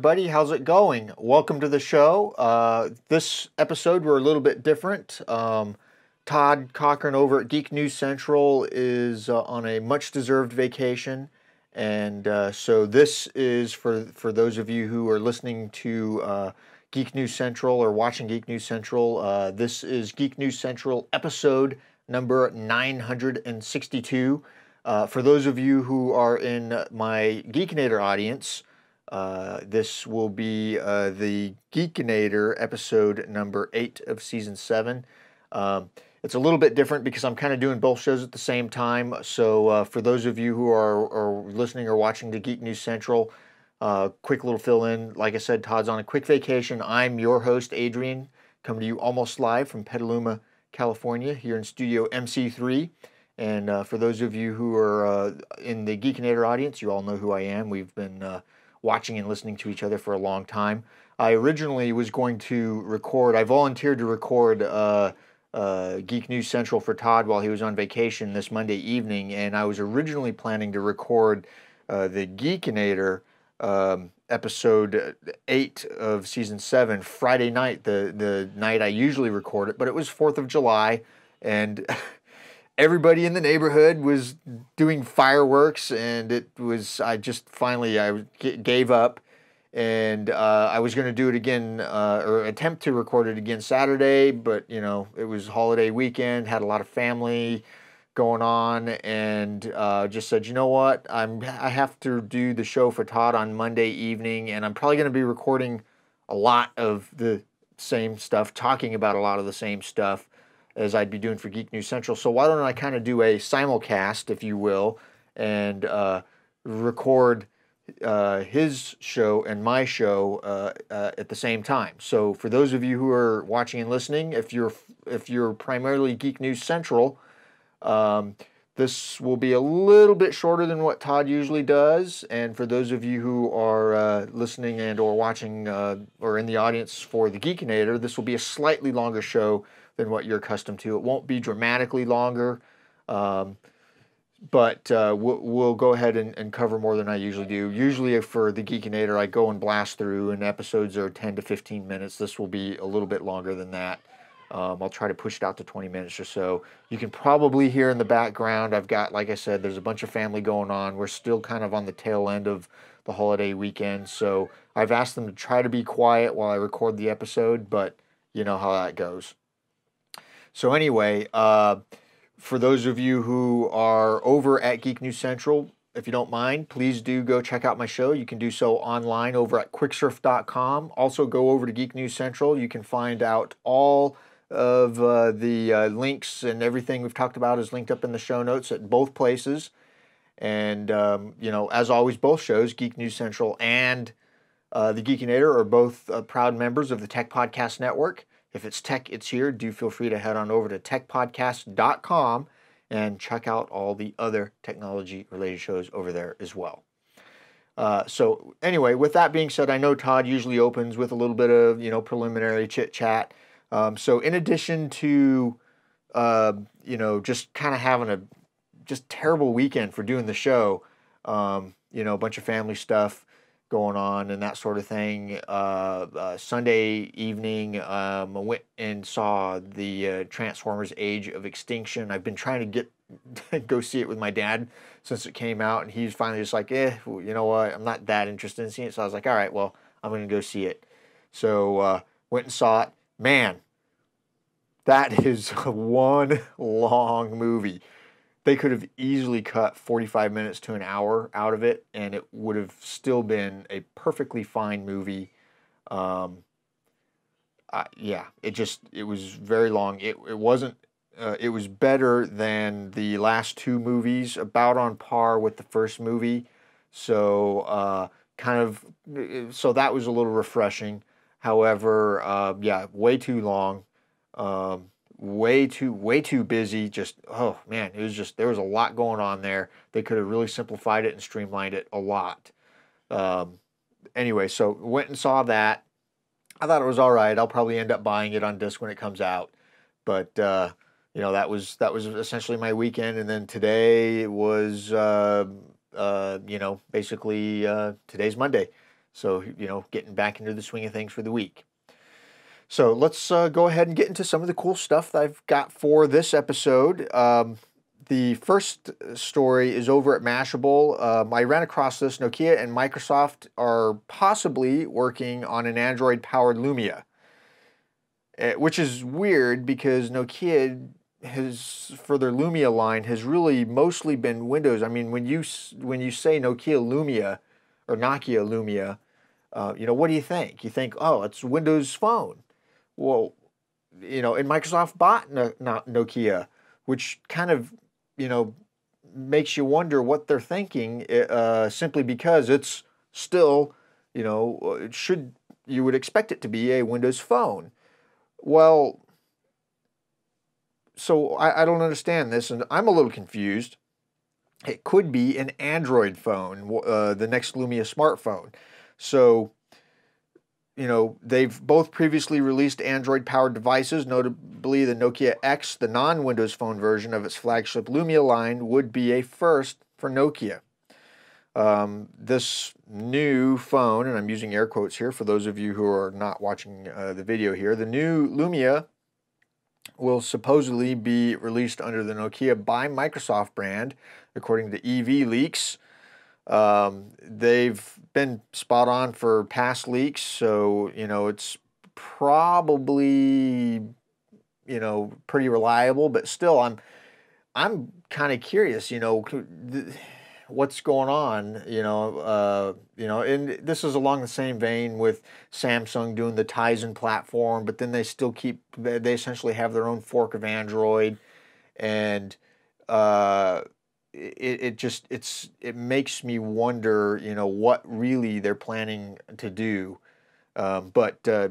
everybody. How's it going? Welcome to the show. Uh, this episode, we're a little bit different. Um, Todd Cochran over at Geek News Central is uh, on a much deserved vacation. And uh, so this is for, for those of you who are listening to uh, Geek News Central or watching Geek News Central. Uh, this is Geek News Central episode number 962. Uh, for those of you who are in my Geekinator audience, uh, this will be uh, the Geekinator episode number eight of season seven. Um, it's a little bit different because I'm kind of doing both shows at the same time. So uh, for those of you who are, are listening or watching to Geek News Central, uh, quick little fill in. Like I said, Todd's on a quick vacation. I'm your host, Adrian, coming to you almost live from Petaluma, California, here in Studio MC3. And uh, for those of you who are uh, in the Geekinator audience, you all know who I am. We've been watching and listening to each other for a long time. I originally was going to record, I volunteered to record uh, uh, Geek News Central for Todd while he was on vacation this Monday evening, and I was originally planning to record uh, the Geekinator um, episode eight of season seven Friday night, the the night I usually record it, but it was Fourth of July, and everybody in the neighborhood was doing fireworks, and it was I just finally I gave up, and uh, I was going to do it again uh, or attempt to record it again Saturday, but you know it was holiday weekend, had a lot of family going on and uh, just said, you know what, I'm I have to do the show for Todd on Monday evening, and I'm probably going to be recording a lot of the same stuff, talking about a lot of the same stuff as I'd be doing for Geek News Central. So why don't I kind of do a simulcast, if you will, and uh, record uh, his show and my show uh, uh, at the same time. So for those of you who are watching and listening, if you're if you're primarily Geek News Central, um, this will be a little bit shorter than what Todd usually does. And for those of you who are uh, listening and or watching uh, or in the audience for the Geekinator, this will be a slightly longer show than what you're accustomed to. It won't be dramatically longer, um, but uh, we'll, we'll, go ahead and, and, cover more than I usually do. Usually for the Geekinator, I go and blast through, and episodes are 10 to 15 minutes. This will be a little bit longer than that. Um, I'll try to push it out to 20 minutes or so. You can probably hear in the background, I've got, like I said, there's a bunch of family going on. We're still kind of on the tail end of the holiday weekend. So I've asked them to try to be quiet while I record the episode, but you know how that goes. So, anyway, uh, for those of you who are over at Geek News Central, if you don't mind, please do go check out my show. You can do so online over at quicksurf.com. Also, go over to Geek News Central. You can find out all of uh, the uh, links and everything we've talked about is linked up in the show notes at both places. And, um, you know, as always, both shows, Geek News Central and uh, the Geekinator, are both uh, proud members of the Tech Podcast Network. If it's tech, it's here. Do feel free to head on over to techpodcast.com and check out all the other technology related shows over there as well. Uh, so anyway, with that being said, I know Todd usually opens with a little bit of you know preliminary chit chat um, so in addition to, uh, you know, just kind of having a just terrible weekend for doing the show, um, you know, a bunch of family stuff going on and that sort of thing. Uh, uh, Sunday evening, um, I went and saw the uh, Transformers: Age of Extinction. I've been trying to get go see it with my dad since it came out, and he's finally just like, eh, you know what? I'm not that interested in seeing it. So I was like, all right, well, I'm going to go see it. So uh, went and saw it man, that is one long movie. They could have easily cut 45 minutes to an hour out of it, and it would have still been a perfectly fine movie. Um, uh, yeah, it just it was very long. It it wasn't. Uh, it was better than the last two movies, about on par with the first movie. So uh, kind of so that was a little refreshing. However, uh, yeah, way too long, um, way too way too busy. Just oh man, it was just there was a lot going on there. They could have really simplified it and streamlined it a lot. Um, anyway, so went and saw that. I thought it was all right. I'll probably end up buying it on disc when it comes out, but uh, you know that was that was essentially my weekend. And then today was uh, uh, you know basically uh, today's Monday. So, you know, getting back into the swing of things for the week. So let's uh, go ahead and get into some of the cool stuff that I've got for this episode. Um, the first story is over at Mashable. Um, I ran across this. Nokia and Microsoft are possibly working on an Android powered Lumia, uh, which is weird because Nokia has for their Lumia line has really mostly been Windows. I mean, when you when you say Nokia Lumia or Nokia Lumia, uh, you know what do you think? You think, oh, it's Windows Phone well, you know, and Microsoft bought no, not Nokia, which kind of, you know, makes you wonder what they're thinking. Eh, uh, simply because it's still, you know, uh, it should you would expect it to be a Windows phone. Well, so I, I don't understand this, and I'm a little confused. It could be an Android phone, uh, the next Lumia smartphone. So you know, they've both previously released Android powered devices, notably the Nokia X, the non Windows Phone version of its flagship Lumia line, would be a first for Nokia. Um, this new phone, and I'm using air quotes here for those of you who are not watching uh, the video here, the new Lumia will supposedly be released under the Nokia by Microsoft brand, according to EV leaks. Um, they've been spot on for past leaks, so you know it's probably you know pretty reliable. But still, I'm I'm kind of curious. You know, what's going on? You know, uh, you know, and this is along the same vein with Samsung doing the Tizen platform, but then they still keep they essentially have their own fork of Android, and uh, it, it just it's it makes me wonder you know what really they're planning to do um, but uh,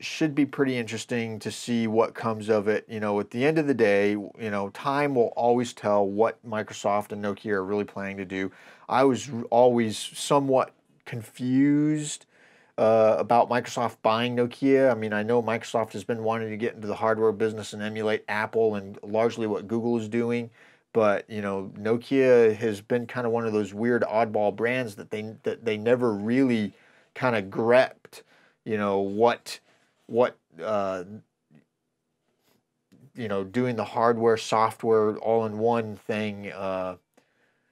should be pretty interesting to see what comes of it you know at the end of the day you know time will always tell what microsoft and nokia are really planning to do i was always somewhat confused uh, about Microsoft buying Nokia. I mean, I know Microsoft has been wanting to get into the hardware business and emulate Apple and largely what Google is doing. But you know, Nokia has been kind of one of those weird oddball brands that they that they never really kind of grepped. You know what what uh, you know doing the hardware software all in one thing. Uh,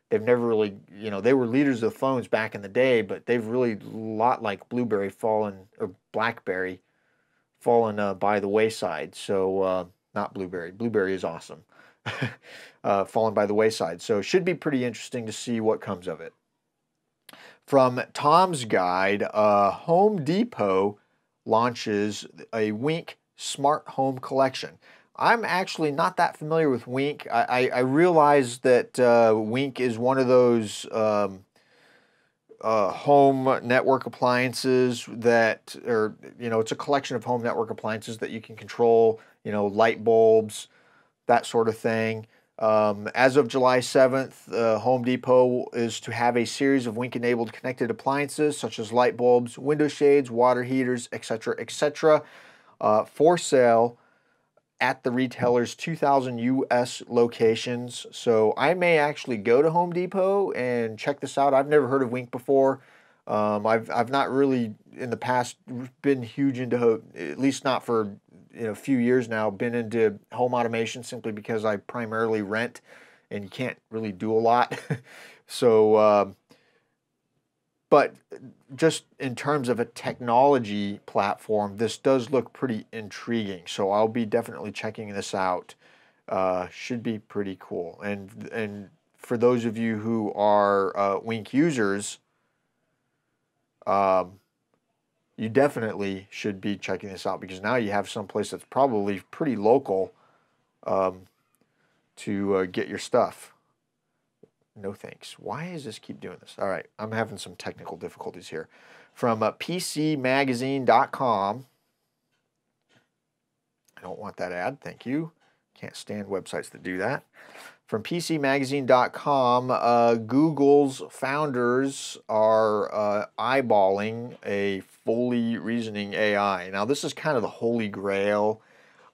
they've never really you know they were leaders of phones back in the day, but they've really a lot like BlueBerry fallen or BlackBerry fallen uh, by the wayside. So uh, not BlueBerry. BlueBerry is awesome. uh, fallen by the wayside. So it should be pretty interesting to see what comes of it. From Tom's Guide, uh, Home Depot launches a Wink Smart Home Collection. I'm actually not that familiar with Wink. I, I, I realize that uh, Wink is one of those um, uh, home network appliances that, or, you know, it's a collection of home network appliances that you can control, you know, light bulbs, that sort of thing. Um, as of July 7th, uh, Home Depot is to have a series of Wink enabled connected appliances such as light bulbs, window shades, water heaters, etc., etc., uh, for sale at the retailer's 2,000 US locations. So I may actually go to Home Depot and check this out. I've never heard of Wink before. Um, I've, I've not really in the past been huge into, at least not for know, a few years now been into home automation simply because I primarily rent and you can't really do a lot. so, uh, but just in terms of a technology platform, this does look pretty intriguing. So I'll be definitely checking this out. Uh, should be pretty cool. And and for those of you who are uh, Wink users, um, you definitely should be checking this out because now you have some place that's probably pretty local um, to uh, get your stuff. No thanks. Why does this keep doing this? All right, I'm having some technical difficulties here. From uh, PCMagazine.com. I don't want that ad. Thank you. Can't stand websites that do that. From PCMagazine.com, uh, Google's founders are uh, eyeballing a fully reasoning AI. Now, this is kind of the holy grail.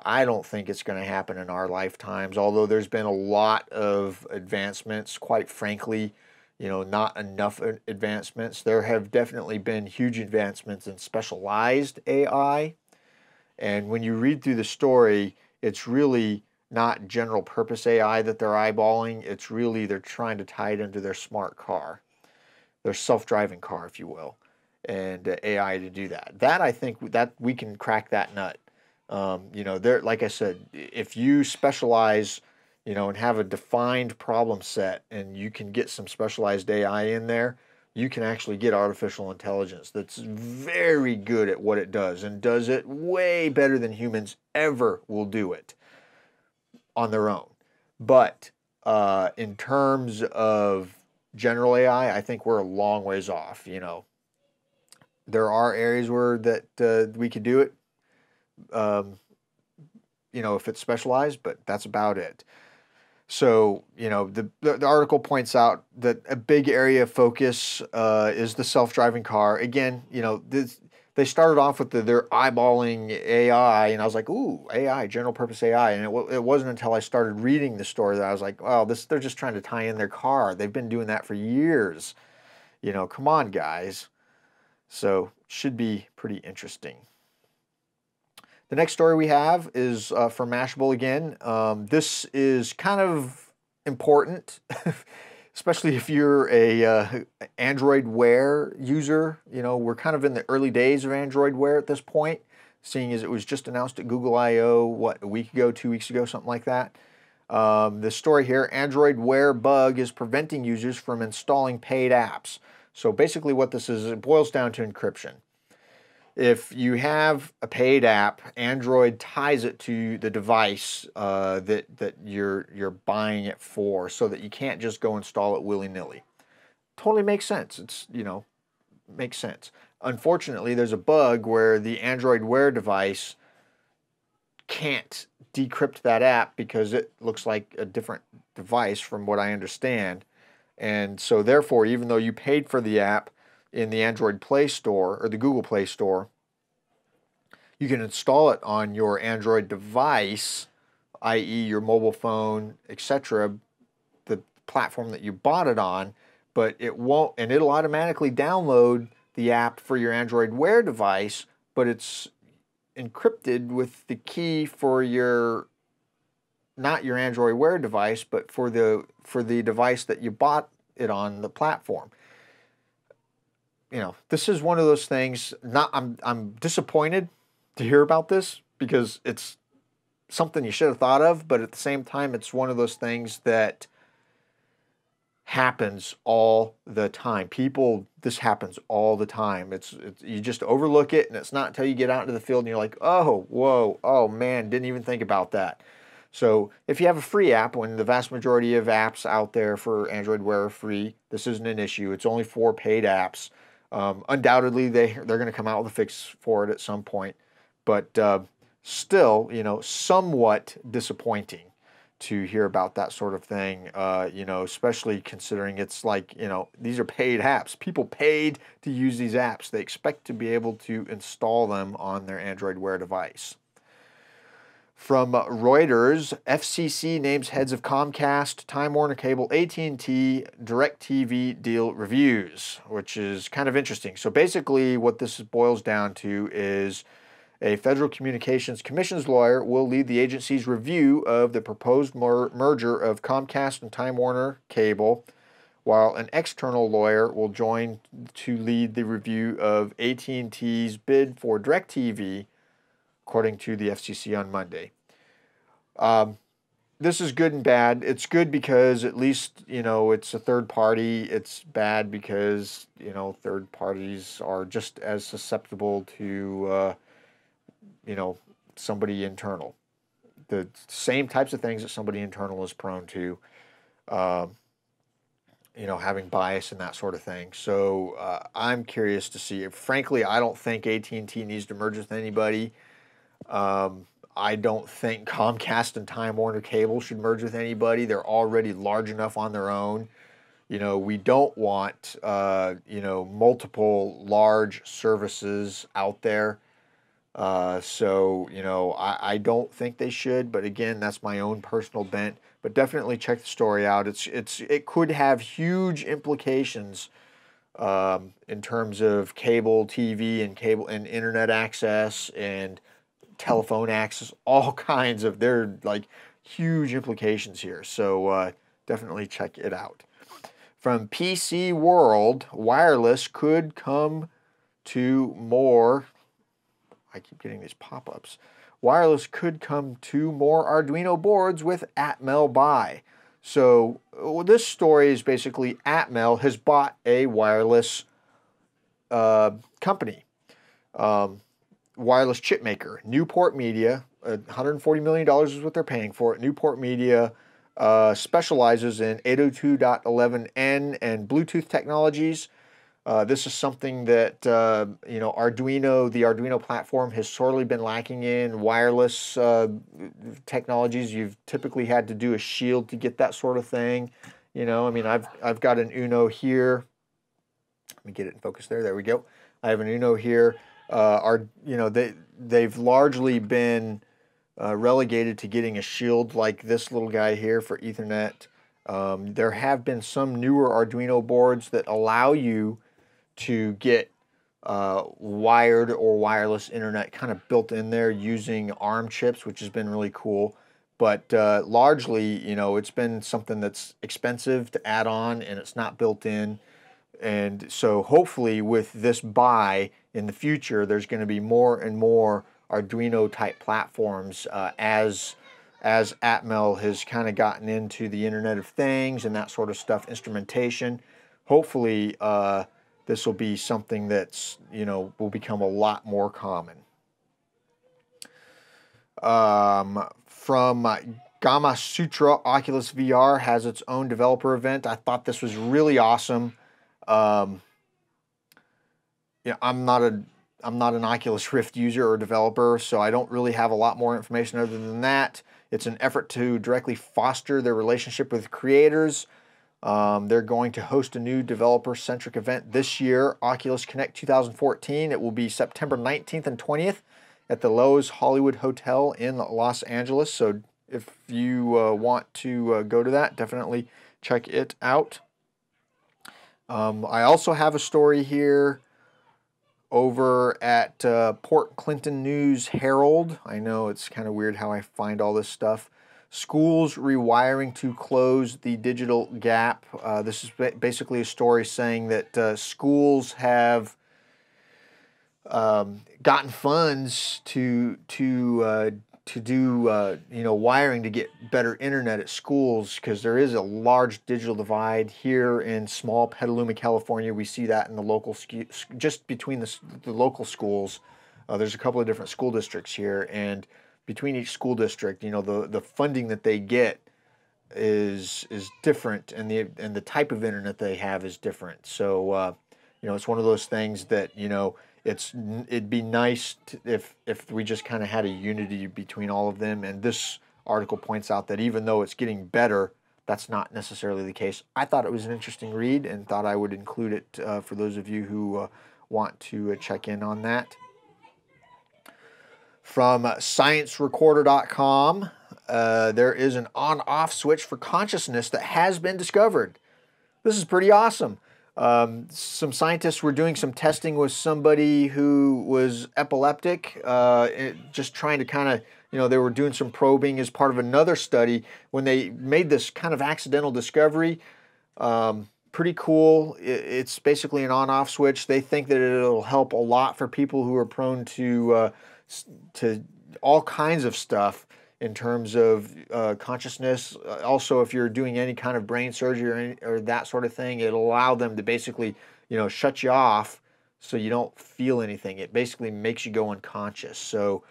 I don't think it's going to happen in our lifetimes, although there's been a lot of advancements. Quite frankly, you know, not enough advancements. There have definitely been huge advancements in specialized AI. And when you read through the story, it's really not general purpose AI that they're eyeballing. It's really they're trying to tie it into their smart car, their self-driving car, if you will, and uh, AI to do that. That I think that we can crack that nut. Um, you know, there, like I said, if you specialize, you know, and have a defined problem set, and you can get some specialized AI in there, you can actually get artificial intelligence that's very good at what it does and does it way better than humans ever will do it on their own. But uh, in terms of general AI, I think we're a long ways off. You know, there are areas where that uh, we could do it. Um, you know, if it's specialized, but that's about it. So, you know, the, the, article points out that a big area of focus uh, is the self-driving car. Again, you know, this, they started off with the, eyeballing AI, and I was like, ooh, AI, general purpose AI. And it, it wasn't until I started reading the story that I was like, oh, this they're just trying to tie in their car. They've been doing that for years. You know, come on, guys. So should be pretty interesting. The next story we have is uh, from Mashable again. Um, this is kind of important. especially if you're a uh, Android Wear user. You know, we're kind of in the early days of Android Wear at this point, seeing as it was just announced at Google I/O what a week ago, two weeks ago, something like that. Um, the story here: Android Wear bug is preventing users from installing paid apps. So basically, what this is, it boils down to encryption if you have a paid app, Android ties it to the device uh, that that you're you're buying it for, so that you can't just go install it willy nilly. Totally makes sense. It's you know makes sense. Unfortunately, there's a bug where the Android Wear device can't decrypt that app because it looks like a different device from what I understand. And so therefore, even though you paid for the app, in the Android Play Store or the Google Play Store. You can install it on your Android device, i.e., your mobile phone, etc., the platform that you bought it on, but it won't, and it'll automatically download the app for your Android Wear device, but it's encrypted with the key for your not your Android Wear device, but for the for the device that you bought it on the platform you know, this is one of those things. Not, I'm, I'm disappointed to hear about this because it's something you should have thought of, but at the same time, it's one of those things that happens all the time. People, this happens all the time. It's, it's you just overlook it, and it's not until you get out into the field and you're like, oh, whoa, oh man, didn't even think about that. So if you have a free app, when the vast majority of apps out there for Android Wear are free, this isn't an issue. It's only for paid apps. Um, undoubtedly, they they're going to come out with a fix for it at some point, but uh, still, you know, somewhat disappointing to hear about that sort of thing. Uh, you know, especially considering it's like you know these are paid apps. People paid to use these apps. They expect to be able to install them on their Android Wear device. From Reuters, FCC names heads of Comcast, Time Warner Cable, AT&T, DirecTV deal reviews, which is kind of interesting. So basically what this boils down to is a Federal Communications Commission's lawyer will lead the agency's review of the proposed mer merger of Comcast and Time Warner Cable, while an external lawyer will join to lead the review of AT&T's bid for DirecTV according to the FCC on Monday. Um, this is good and bad. It's good because at least, you know, it's a third party. It's bad because, you know, third parties are just as susceptible to, uh, you know, somebody internal. The same types of things that somebody internal is prone to, uh, you know, having bias and that sort of thing. So uh, I'm curious to see. Frankly, I don't think AT&T needs to merge with anybody. Um, I don't think Comcast and Time Warner Cable should merge with anybody. They're already large enough on their own. You know, we don't want, uh, you know, multiple large services out there. Uh, so, you know, I, I don't think they should, but again, that's my own personal bent. But definitely check the story out. It's, it's, it could have huge implications um, in terms of cable TV and cable and internet access and telephone access, all kinds of, they're like huge implications here. So uh, definitely check it out. From PC World, wireless could come to more, I keep getting these pop-ups, wireless could come to more Arduino boards with Atmel buy. So this story is basically Atmel has bought a wireless uh, company, um, wireless chip maker, Newport Media. Uh, $140 million is what they're paying for it. Newport Media uh, specializes in 802.11n and Bluetooth technologies. Uh, this is something that uh, you know Arduino, the Arduino platform, has sorely been lacking in wireless uh, technologies. You've typically had to do a shield to get that sort of thing. You know, I mean, I've I've got an Uno here. Let me get it in focus there. There we go. I have an Uno here. Uh, are you know they they've largely been uh, relegated to getting a shield like this little guy here for Ethernet. Um, there have been some newer Arduino boards that allow you to get uh, wired or wireless internet kind of built in there using ARM chips, which has been really cool. But uh, largely, you know, it's been something that's expensive to add on and it's not built in. And so hopefully with this buy in the future, there's going to be more and more Arduino type platforms uh, as as Atmel has kind of gotten into the Internet of Things and that sort of stuff, instrumentation. Hopefully, uh, this will be something that's, you know, will become a lot more common. Um, from Gamasutra, Oculus VR has its own developer event. I thought this was really awesome. Um, yeah, I'm not a I'm not an Oculus Rift user or developer, so I don't really have a lot more information other than that. It's an effort to directly foster their relationship with creators um, they're going to host a new developer-centric event this year, Oculus Connect 2014. It will be September 19th and 20th at the Loews Hollywood Hotel in Los Angeles. So if you uh, want to uh, go to that, definitely check it out. Um, I also have a story here over at uh, Port Clinton News Herald. I know it's kind of weird how I find all this stuff. Schools rewiring to close the digital gap. Uh, this is basically a story saying that uh, schools have um, gotten funds to to uh, to do uh, you know wiring to get better internet at schools because there is a large digital divide here in small Petaluma, California. We see that in the local just between the, the local schools. Uh, there's a couple of different school districts here and between each school district, you know, the, the funding that they get is is different and the and the type of internet they have is different. So uh, you know, it's one of those things that, you know, it's it'd be nice to, if if we just kind of had a unity between all of them and this article points out that even though it's getting better, that's not necessarily the case. I thought it was an interesting read and thought I would include it uh, for those of you who uh, want to uh, check in on that from sciencerecorder.com. Uh, there is an on off switch for consciousness that has been discovered. This is pretty awesome. Um, some scientists were doing some testing with somebody who was epileptic, uh, just trying to kind of, you know, they were doing some probing as part of another study when they made this kind of accidental discovery. Um, pretty cool. It's basically an on off switch. They think that it'll help a lot for people who are prone to. Uh, to all kinds of stuff in terms of uh, consciousness. Uh, also, if you're doing any kind of brain surgery or, any, or that sort of thing, it'll allow them to basically, you know, shut you off so you don't feel anything. It basically makes you go unconscious. So,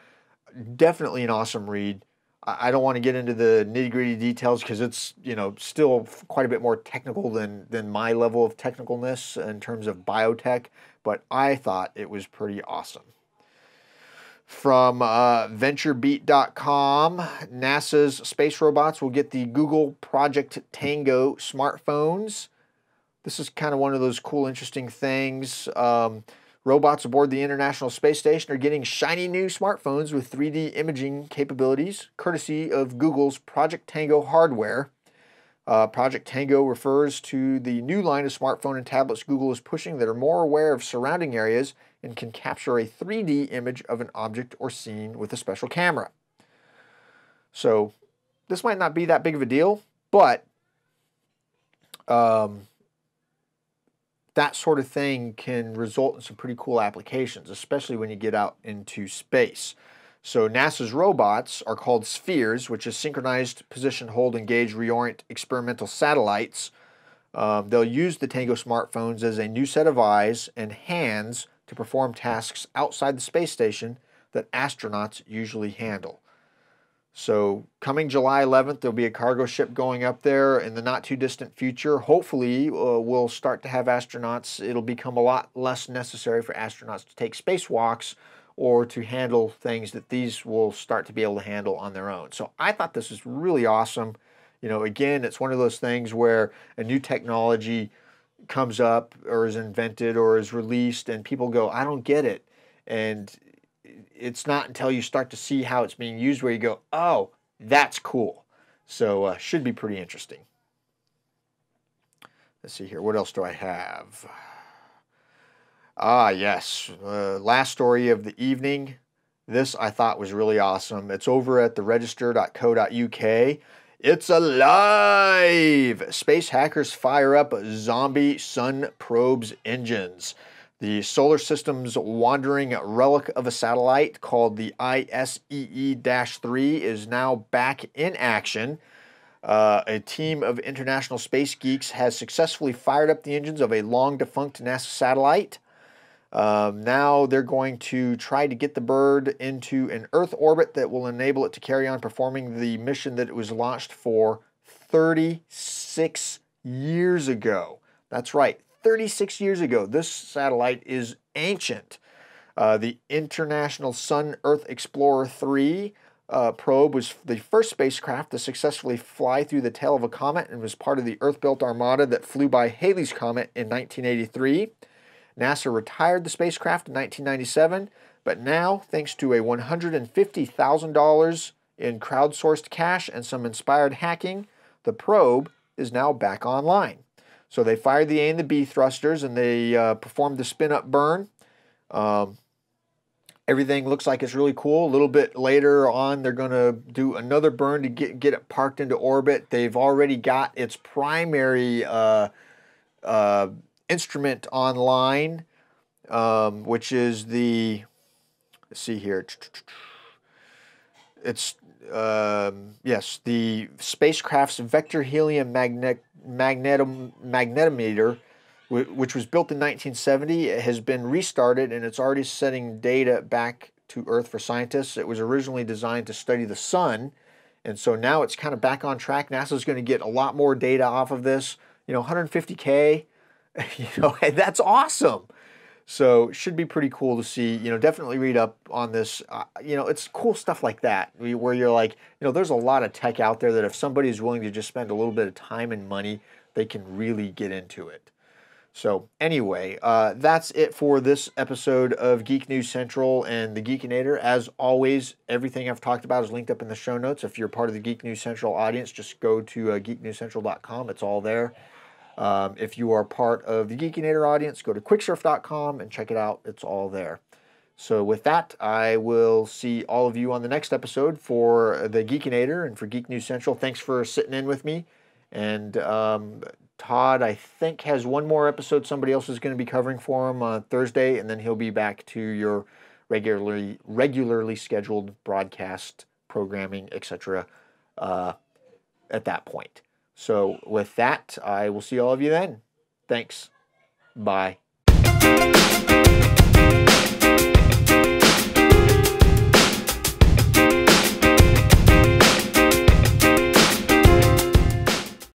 definitely an awesome read. I don't want to get into the nitty gritty details because it's you know still quite a bit more technical than than my level of technicalness in terms of biotech, but I thought it was pretty awesome. From uh, VentureBeat.com, NASA's space robots will get the Google Project Tango smartphones. This is kind of one of those cool, interesting things. Um, Robots aboard the International Space Station are getting shiny new smartphones with 3D imaging capabilities, courtesy of Google's Project Tango hardware. Uh, Project Tango refers to the new line of smartphone and tablets Google is pushing that are more aware of surrounding areas and can capture a 3D image of an object or scene with a special camera. So, this might not be that big of a deal, but um, that sort of thing can result in some pretty cool applications, especially when you get out into space. So NASA's robots are called spheres, which is synchronized position, hold, engage, reorient experimental satellites. Um, they'll use the Tango smartphones as a new set of eyes and hands to perform tasks outside the space station that astronauts usually handle. So, coming July 11th, there'll be a cargo ship going up there in the not too distant future. Hopefully, uh, we'll start to have astronauts. It'll become a lot less necessary for astronauts to take spacewalks or to handle things that these will start to be able to handle on their own. So, I thought this was really awesome. You know, again, it's one of those things where a new technology comes up or is invented or is released, and people go, I don't get it. And it's not until you start to see how it's being used where you go, oh, that's cool. So uh, should be pretty interesting. Let's see here. What else do I have? Ah, yes. Uh, last story of the evening. This I thought was really awesome. It's over at theregister.co.uk. It's alive! Space hackers fire up zombie sun probes engines. The solar system's wandering relic of a satellite called the ISEE 3 is now back in action. Uh, a team of international space geeks has successfully fired up the engines of a long defunct NASA satellite. Um, now they're going to try to get the bird into an Earth orbit that will enable it to carry on performing the mission that it was launched for 36 years ago. That's right, 36 years ago. This satellite is ancient. Uh, the International Sun Earth Explorer 3 uh, probe was the first spacecraft to successfully fly through the tail of a comet and was part of the Earth built armada that flew by Halley's Comet in 1983. NASA retired the spacecraft in 1997, but now, thanks to a $150,000 in crowdsourced cash and some inspired hacking, the probe is now back online. So they fired the A and the B thrusters and they uh, performed the spin up burn. Um, everything looks like it's really cool. A little bit later on, they're going to do another burn to get, get it parked into orbit. They've already got its primary uh, uh, instrument online, um, which is the, let's see here. It's, um, yes, the spacecraft's vector helium magnet magnetom, magnetometer, which was built in 1970, has been restarted and it's already sending data back to Earth for scientists. It was originally designed to study the sun, and so now it's kind of back on track. NASA's going to get a lot more data off of this. You know, 150K, you know, that's awesome. So should be pretty cool to see. You know, definitely read up on this. Uh, you know, it's cool stuff like that where you're like, you know, there's a lot of tech out there that if somebody is willing to just spend a little bit of time and money, they can really get into it. So anyway, uh, that's it for this episode of Geek News Central and the Geekinator. As always, everything I've talked about is linked up in the show notes. If you're part of the Geek News Central audience, just go to uh, geeknewscentral.com. It's all there. Um, if you are part of the Geekinator audience, go to quicksurf.com and check it out. It's all there. So with that, I will see all of you on the next episode for the Geekinator and for Geek News Central. Thanks for sitting in with me. And um, Todd, I think, has one more episode somebody else is going to be covering for him on Thursday, and then he'll be back to your regularly regularly scheduled broadcast programming, etc. Uh, at that point. So, with that, I will see all of you then. Thanks. Bye.